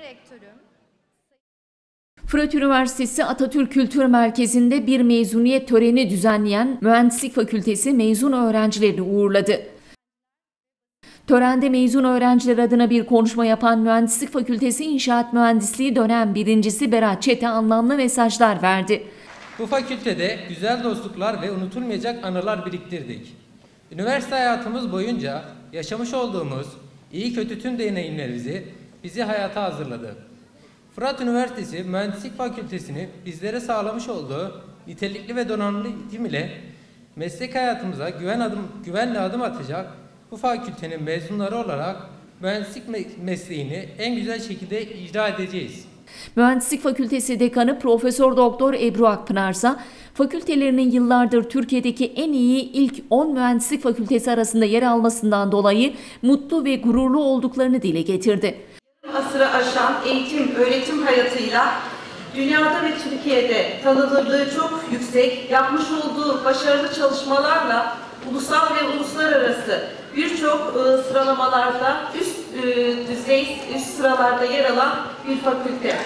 Rektörüm. Fırat Üniversitesi Atatürk Kültür Merkezi'nde bir mezuniyet töreni düzenleyen Mühendislik Fakültesi mezun öğrencilerini uğurladı. Törende mezun öğrenciler adına bir konuşma yapan Mühendislik Fakültesi İnşaat Mühendisliği dönem birincisi Berat Çete anlamlı mesajlar verdi. Bu fakültede güzel dostluklar ve unutulmayacak anılar biriktirdik. Üniversite hayatımız boyunca yaşamış olduğumuz iyi kötü tüm deneyimlerimizi bizi hayata hazırladı. Fırat Üniversitesi Mühendislik Fakültesini bizlere sağlamış olduğu nitelikli ve donanımlı eğitim ile meslek hayatımıza güven adım, güvenle adım atacak bu fakültenin mezunları olarak mühendislik me- mesleğini en güzel şekilde icra edeceğiz. Mühendislik Fakültesi Dekanı Profesör Doktor Ebru Akpınarsa, fakültelerinin yıllardır Türkiye'deki en iyi ilk 10 mühendislik fakültesi arasında yer almasından dolayı mutlu ve gururlu olduklarını dile getirdi. Asırı aşan eğitim, öğretim hayatıyla dünyada ve Türkiye'de tanınırlığı çok yüksek, yapmış olduğu başarılı çalışmalarla ulusal ve uluslararası birçok e, sıralamalarda üst e, düzey, üst sıralarda yer alan bir fakülte.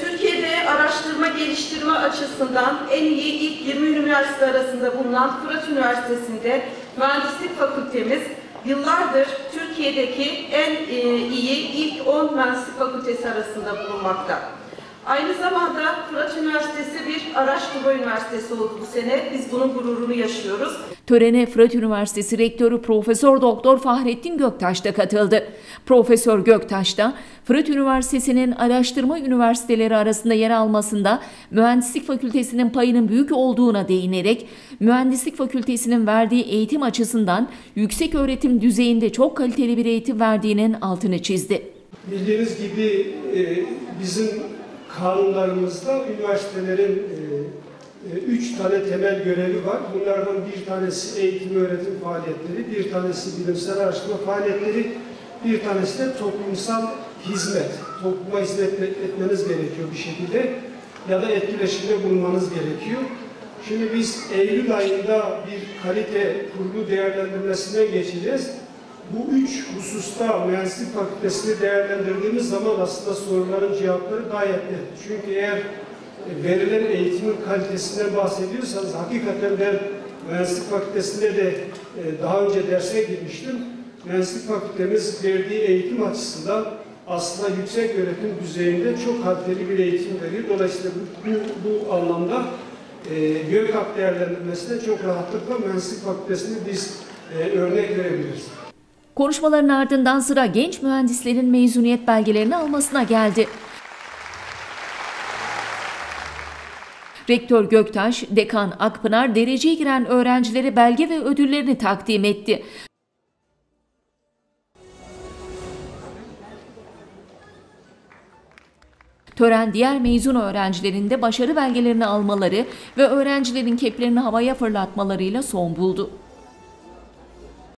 Türkiye'de araştırma geliştirme açısından en iyi ilk 20 üniversite arasında bulunan Fırat Üniversitesi'nde mühendislik fakültemiz yıllardır Türkiye'deki en e, iyi ilk 10 mühendislik fakültesi arasında bulunmakta. Aynı zamanda Fırat Üniversitesi bir araştırma üniversitesi oldu bu sene. Biz bunun gururunu yaşıyoruz. Törene Fırat Üniversitesi Rektörü Profesör Doktor Fahrettin Göktaş da katıldı. Profesör Göktaş da Fırat Üniversitesi'nin araştırma üniversiteleri arasında yer almasında Mühendislik Fakültesinin payının büyük olduğuna değinerek Mühendislik Fakültesinin verdiği eğitim açısından yüksek öğretim düzeyinde çok kaliteli bir eğitim verdiğinin altını çizdi. Bildiğiniz gibi e, bizim kanunlarımızda üniversitelerin e, e, üç tane temel görevi var. Bunlardan bir tanesi eğitim öğretim faaliyetleri, bir tanesi bilimsel araştırma faaliyetleri, bir tanesi de toplumsal hizmet. Topluma hizmet etmeniz gerekiyor bir şekilde ya da etkileşimde bulunmanız gerekiyor. Şimdi biz Eylül ayında bir kalite kurulu değerlendirmesine geçeceğiz. Bu üç hususta mühendislik fakültesini değerlendirdiğimiz zaman aslında soruların cevapları gayet net. Çünkü eğer e, verilen eğitimin kalitesinden bahsediyorsanız hakikaten ben mühendislik fakültesinde de e, daha önce derse girmiştim. Mühendislik fakültemiz verdiği eğitim açısından aslında yüksek öğretim düzeyinde çok kaliteli bir eğitim veriyor. Dolayısıyla bu, bu, bu anlamda e, GÖKAP değerlendirmesinde çok rahatlıkla mühendislik fakültesini biz e, örnek verebiliriz. Konuşmaların ardından sıra genç mühendislerin mezuniyet belgelerini almasına geldi. Rektör Göktaş, Dekan Akpınar dereceye giren öğrencilere belge ve ödüllerini takdim etti. Tören diğer mezun öğrencilerin de başarı belgelerini almaları ve öğrencilerin keplerini havaya fırlatmalarıyla son buldu.